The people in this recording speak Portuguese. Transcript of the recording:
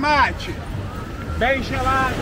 mate. Bem gelado,